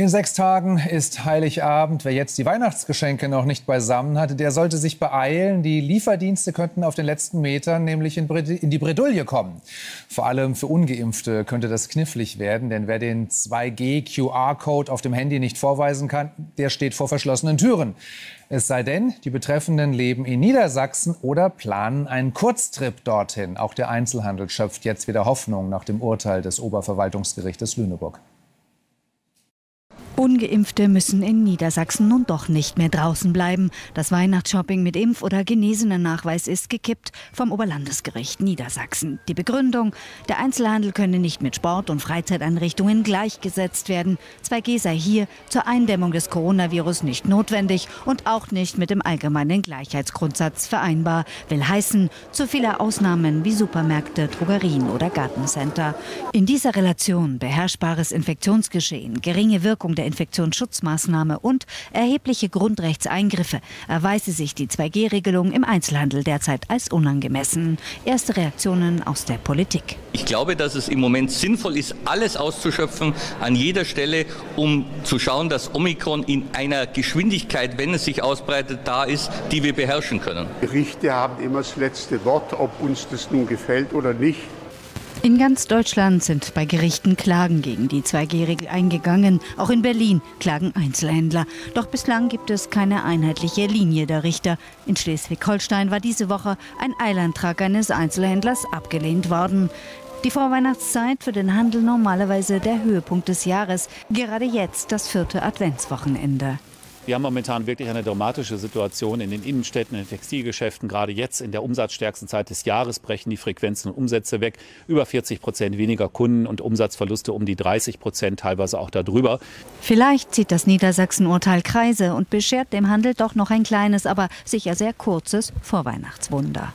In sechs Tagen ist Heiligabend. Wer jetzt die Weihnachtsgeschenke noch nicht beisammen hatte, der sollte sich beeilen. Die Lieferdienste könnten auf den letzten Metern nämlich in, die Bredouille kommen. Vor allem für Ungeimpfte könnte das knifflig werden, denn wer den 2G-QR-Code auf dem Handy nicht vorweisen kann, der steht vor verschlossenen Türen. Es sei denn, die Betreffenden leben in Niedersachsen oder planen einen Kurztrip dorthin. Auch der Einzelhandel schöpft jetzt wieder Hoffnung nach dem Urteil des Oberverwaltungsgerichtes Lüneburg. Ungeimpfte müssen in Niedersachsen nun doch nicht mehr draußen bleiben. Das Weihnachtsshopping mit Impf- oder Genesenen-Nachweis ist gekippt vom Oberlandesgericht Niedersachsen. Die Begründung, der Einzelhandel könne nicht mit Sport- und Freizeiteinrichtungen gleichgesetzt werden. 2G sei hier zur Eindämmung des Coronavirus nicht notwendig und auch nicht mit dem allgemeinen Gleichheitsgrundsatz vereinbar. Will heißen, zu viele Ausnahmen wie Supermärkte, Drogerien oder Gartencenter. In dieser Relation beherrschbares Infektionsgeschehen, geringe Wirkung der Infektionsschutzmaßnahme und erhebliche Grundrechtseingriffe erweise sich die 2G-Regelung im Einzelhandel derzeit als unangemessen. Erste Reaktionen aus der Politik. Ich glaube, dass es im Moment sinnvoll ist, alles auszuschöpfen an jeder Stelle, um zu schauen, dass Omikron in einer Geschwindigkeit, wenn es sich ausbreitet, da ist, die wir beherrschen können. Gerichte haben immer das letzte Wort, ob uns das nun gefällt oder nicht. In ganz Deutschland sind bei Gerichten Klagen gegen die 2G-Regel eingegangen. Auch in Berlin klagen Einzelhändler. Doch bislang gibt es keine einheitliche Linie der Richter. In Schleswig-Holstein war diese Woche ein Eilantrag eines Einzelhändlers abgelehnt worden. Die Vorweihnachtszeit für den Handel normalerweise der Höhepunkt des Jahres. Gerade jetzt das vierte Adventswochenende. Wir haben momentan wirklich eine dramatische Situation in den Innenstädten, in den Textilgeschäften. Gerade jetzt in der umsatzstärksten Zeit des Jahres brechen die Frequenzen und Umsätze weg. Über 40 Prozent weniger Kunden und Umsatzverluste um die 30 Prozent, teilweise auch darüber. Vielleicht zieht das Niedersachsen-Urteil Kreise und beschert dem Handel doch noch ein kleines, aber sicher sehr kurzes Vorweihnachtswunder.